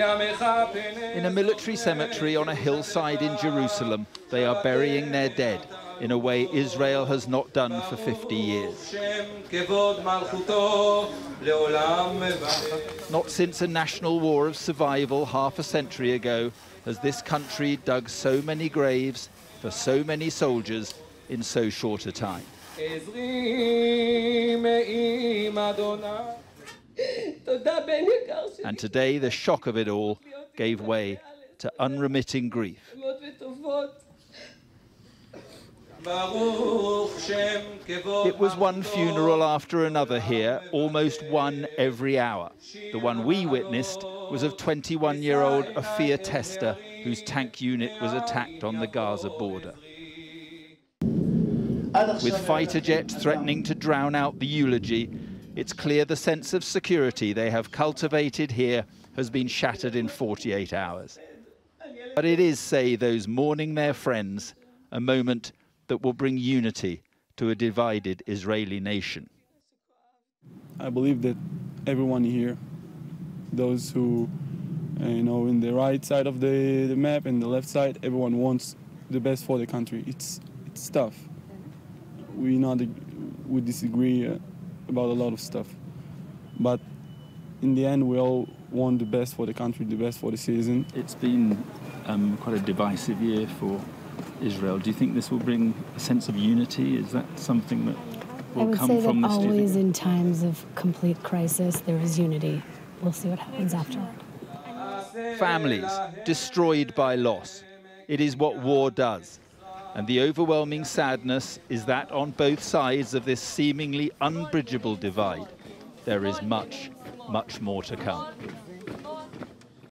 In a military cemetery on a hillside in Jerusalem, they are burying their dead in a way Israel has not done for 50 years. Not since a national war of survival half a century ago has this country dug so many graves for so many soldiers in so short a time. And today the shock of it all gave way to unremitting grief. It was one funeral after another here, almost one every hour. The one we witnessed was of 21-year-old Afia Tester, whose tank unit was attacked on the Gaza border. With fighter jets threatening to drown out the eulogy, it's clear the sense of security they have cultivated here has been shattered in 48 hours. But it is, say those mourning their friends, a moment that will bring unity to a divided Israeli nation. I believe that everyone here, those who, uh, you know, in the right side of the, the map and the left side, everyone wants the best for the country. It's, it's tough. We not we disagree uh, about a lot of stuff, but in the end, we all want the best for the country, the best for the citizen. It's been um, quite a divisive year for Israel. Do you think this will bring a sense of unity? Is that something that will come from this? I would say that always in times of complete crisis, there is unity. We'll see what happens afterward. Families destroyed by loss. It is what war does. And the overwhelming sadness is that on both sides of this seemingly unbridgeable divide, there is much, much more to come.